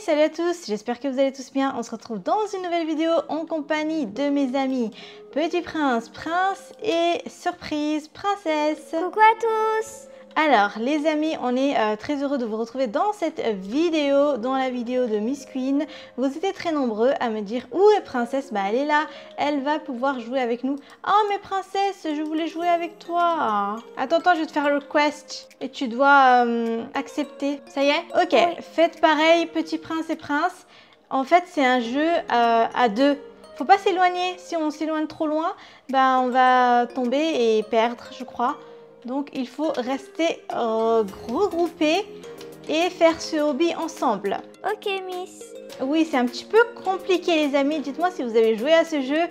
salut à tous, j'espère que vous allez tous bien. On se retrouve dans une nouvelle vidéo en compagnie de mes amis Petit Prince, Prince et Surprise, Princesse. Coucou à tous alors, les amis, on est euh, très heureux de vous retrouver dans cette vidéo, dans la vidéo de Miss Queen. Vous étiez très nombreux à me dire où est Princesse? Bah, elle est là, elle va pouvoir jouer avec nous. Oh, mais Princesse, je voulais jouer avec toi. Attends, attends, je vais te faire le request et tu dois euh, accepter. Ça y est? Ok, faites pareil, Petit Prince et Prince. En fait, c'est un jeu euh, à deux. Faut pas s'éloigner. Si on s'éloigne trop loin, bah, on va tomber et perdre, je crois. Donc il faut rester euh, regroupé et faire ce hobby ensemble. Ok Miss. Oui, c'est un petit peu compliqué les amis. Dites-moi si vous avez joué à ce jeu.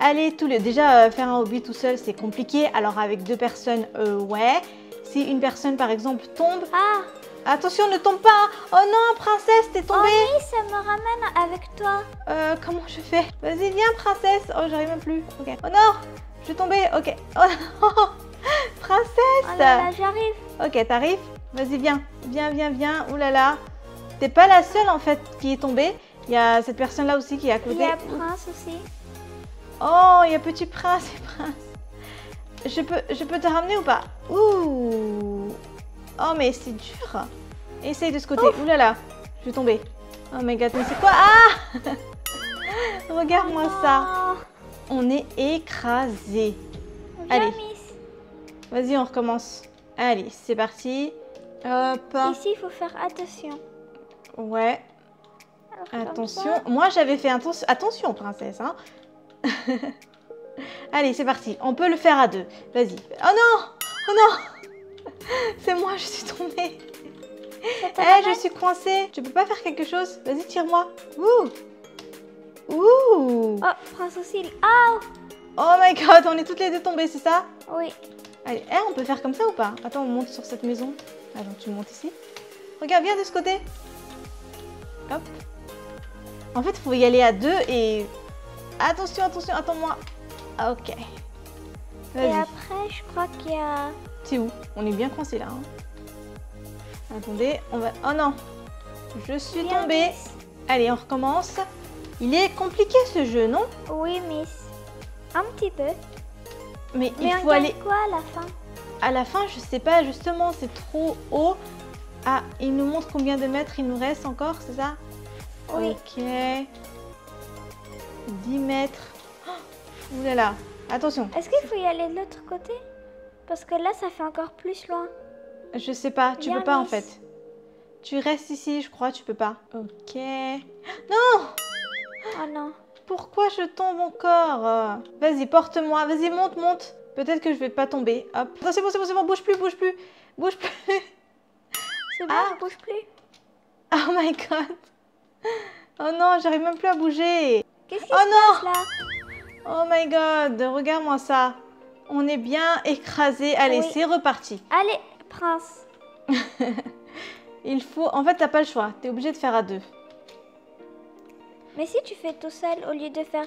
Allez tous les... Déjà, euh, faire un hobby tout seul, c'est compliqué. Alors avec deux personnes, euh, ouais. Si une personne par exemple tombe... Ah Attention, ne tombe pas Oh non, princesse, t'es tombée Oh oui, ça me ramène avec toi. Euh, comment je fais? Vas-y, viens, princesse Oh, j'arrive même plus. Ok. Oh non Je vais tomber. Ok. Oh non Princesse Oh là là, j'arrive. Ok, t'arrives Vas-y, viens. Viens, viens, viens. Ouh là là. T'es pas la seule, en fait, qui est tombée. Il y a cette personne-là aussi qui est à côté. Il y a Prince aussi. Oh, il y a Petit Prince et Prince. Je peux, je peux te ramener ou pas? Ouh Oh, mais c'est dur. Essaye de ce côté. Ouh là là. Je vais tomber. Oh my god, mais c'est quoi? Ah Regarde-moi Oh ça. On est écrasé. Allez. Vas-y, on recommence. Allez, c'est parti. Hop. Ici, il faut faire attention. Ouais. Alors, Attention. Moi, j'avais fait attention. Attention, princesse. Hein Allez, c'est parti. On peut le faire à deux. Vas-y. Oh non Oh non C'est moi, je suis tombée. Eh, je suis coincée. Tu peux pas faire quelque chose Vas-y, tire-moi. Ouh Ouh Oh, Prince aussi. il- Ah Oh my god, on est toutes les deux tombées, c'est ça? Oui. Allez, eh, on peut faire comme ça ou pas? Attends, on monte sur cette maison. Attends, tu montes ici. Regarde, viens de ce côté. Hop. En fait, il faut y aller à deux et... Attention, attention, attends-moi. Ah, Ok. Et après, je crois qu'il y a... C'est où? On est bien coincé là. hein. Attendez, on va... Oh non Je suis tombée. Allez, on recommence. Il est compliqué ce jeu, non? Oui, Miss. Un petit peu. Mais, Mais il faut aller... quoi à la fin? À la fin, je sais pas, justement, c'est trop haut. Ah, il nous montre combien de mètres il nous reste encore, c'est ça? Oui. Ok. 10 mètres. Oh, ouh là là. Attention, Est-ce qu'il faut y aller de l'autre côté? Parce que là, ça fait encore plus loin. je sais pas, tu Viens, peux pas en fait. Tu restes ici, je crois, tu peux pas. Ok. Non Oh non. Pourquoi je tombe encore Vas-y, porte-moi. Vas-y, monte, monte. Peut-être que je vais pas tomber. Hop. Non, c'est bon, c'est bon, c'est bon. Bouge plus, bouge plus. Bouge plus. C'est bon, Ah. je bouge plus. Oh my god. Oh non, j'arrive même plus à bouger. Qu'est-ce qui Oh se non passe là? Oh my god, regarde-moi ça. On est bien écrasé. Allez, Oui. c'est reparti. Allez, Prince. Il faut... En fait, t'as pas le choix. T'es obligé de faire à deux. Mais si tu fais tout seul au lieu de faire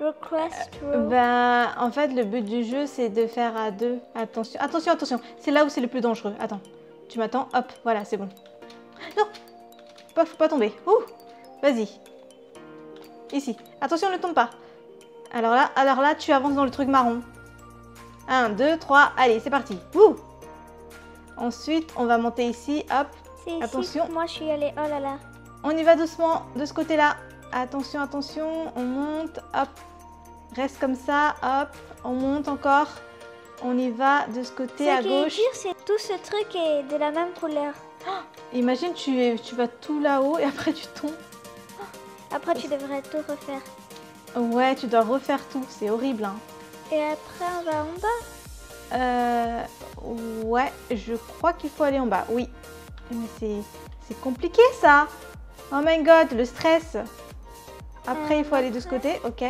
request row. Ben, en fait, le but du jeu, c'est de faire à deux. Attention, attention, attention. C'est là où c'est le plus dangereux. Attends. Tu m'attends. Hop, voilà, c'est bon. Non pas, Faut pas tomber. Ouh Vas-y. Ici. Attention, ne tombe pas. Alors là, alors là, tu avances dans le truc marron. 1, 2, 3. Allez, c'est parti. Ensuite, on va monter ici. Hop. C'est ici attention. que moi je suis allée. Oh là là. On y va doucement de ce côté-là. Attention, attention, on monte, hop. Reste comme ça, hop. On monte encore. On y va de ce côté à Ce qui est gauche. dur, c'est tout ce truc est de la même couleur. Imagine, tu, es- tu vas tout là-haut et après tu tombes. Après, tu devrais tout refaire. Ouais, tu dois refaire tout. C'est horrible. Hein. Et après, on va en bas. Euh, ouais, je crois qu'il faut aller en bas. Oui. Mais c'est, c'est compliqué ça. Oh my god, le stress. Après, Euh, il faut aller de ce côté. Ok.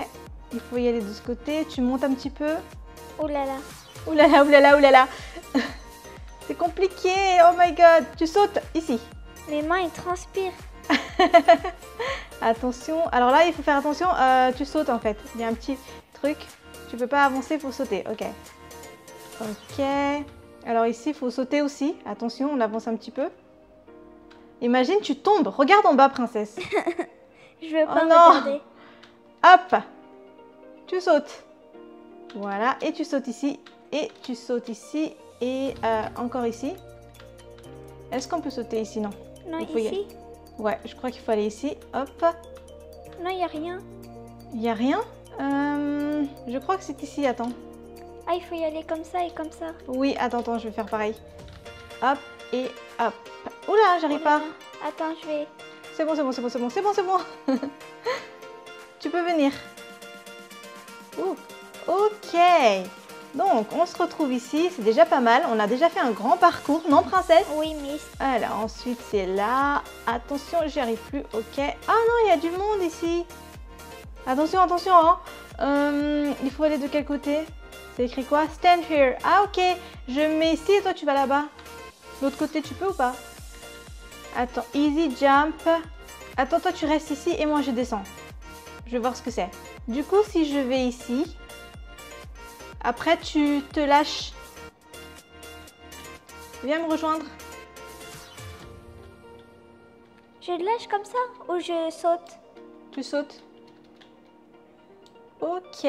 Il faut y aller de ce côté. Tu montes un petit peu. Oh là là. Oulala, oulala, oulala. C'est compliqué. Oh my god. Tu sautes ici. Mes mains, ils transpirent. Attention. Alors là, il faut faire attention. Euh, tu sautes en fait. Il y a un petit truc. Tu peux pas avancer, faut sauter. Ok. Ok. Alors ici, il faut sauter aussi. Attention, on avance un petit peu. Imagine, tu tombes. Regarde en bas, princesse. Je veux Oh pas non. regarder. Hop Tu sautes. Voilà, et tu sautes ici, et tu sautes ici, et euh, encore ici. Est-ce qu'on peut sauter ici? Non. Non, Il faut y ici. Ouais, je crois qu'il faut aller ici. Hop. Non, il n'y a rien. Il n'y a rien Euh, Je crois que c'est ici, attends. Ah, il faut y aller comme ça et comme ça. Oui, attends, attends, je vais faire pareil. Hop, et hop. Oula, j'arrive pas. Attends, je vais. C'est bon, c'est bon, c'est bon, c'est bon, c'est bon, c'est bon. tu peux venir. Ouh, ok. Donc, on se retrouve ici, c'est déjà pas mal. On a déjà fait un grand parcours, non, princesse? Oui, Miss. Alors, ensuite, c'est là. Attention, j'y arrive plus, ok. Ah non, il y a du monde ici. Attention, attention, hein. Euh, il faut aller de quel côté? C'est écrit quoi? Stand here. Ah, ok. Je me mets ici et toi, tu vas là-bas. L'autre côté, tu peux ou pas? Attends, easy jump. Attends, toi, tu restes ici et moi, je descends. Je vais voir ce que c'est. Du coup, si je vais ici, après, tu te lâches. Viens me rejoindre. Je lâche comme ça ou je saute? Tu sautes. Ok.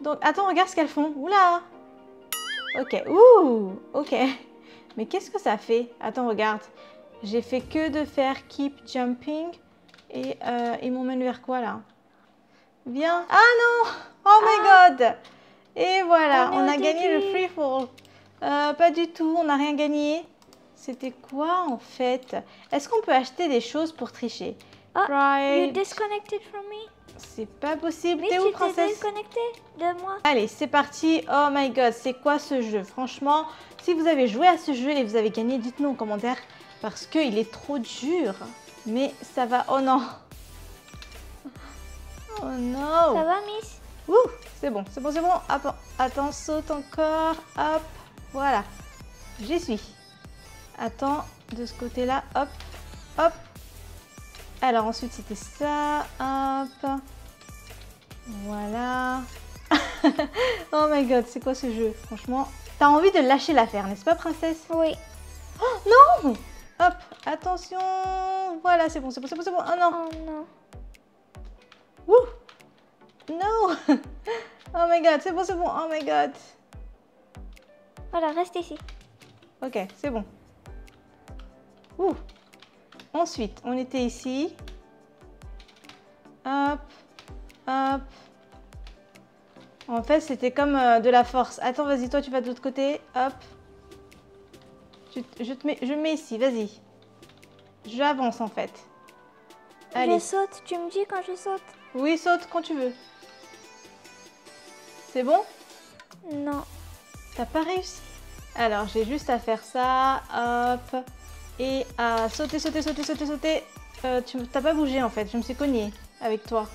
Donc, attends, regarde ce qu'elles font. Oula Ok. Ouh Ok. Mais qu'est-ce que ça fait? Attends, regarde. J'ai fait que de faire keep jumping. Et euh, ils m'emmènent vers quoi, là? Viens. Ah non Oh my god Et voilà, On a gagné le free fall. Euh, pas du tout, on n'a rien gagné. C'était quoi, en fait? Est-ce qu'on peut acheter des choses pour tricher? Ah, You disconnected from me? C'est pas possible. T'es où, princesse déconnecté de moi. Allez, c'est parti. Oh my god, c'est quoi ce jeu? Franchement, si vous avez joué à ce jeu et vous avez gagné, dites-nous en commentaire parce qu'il est trop dur. Mais ça va. Oh non. Oh Ça non. va, Miss? Ouh, c'est bon, c'est bon, c'est bon. Attends, saute encore. Hop, voilà. J'y suis. Attends, de ce côté-là. Hop, hop. Alors ensuite, c'était ça. Hop. Voilà. oh my god, c'est quoi ce jeu Franchement, t'as envie de lâcher l'affaire, n'est-ce pas, princesse? Oui. Non Hop, attention. Voilà, c'est bon, c'est bon, c'est bon, c'est bon. Oh non. Oh non. Ouh. Non. Oh my god, c'est bon, c'est bon. Oh my god. Voilà, reste ici. Ok, c'est bon. Ouh. Ensuite, on était ici. Hop, hop. En fait, c'était comme euh, de la force. Attends, vas-y, toi, tu vas de l'autre côté. Hop. Je, te mets, je me mets ici, vas-y. J'avance, en fait. Allez. Je saute. Tu me dis quand je saute Oui, saute quand tu veux. C'est bon? Non. T'as pas réussi Alors, j'ai juste à faire ça, hop, et à sauter, sauter, sauter, sauter, sauter. Euh, tu t'as pas bougé en fait, je me suis cognée avec toi.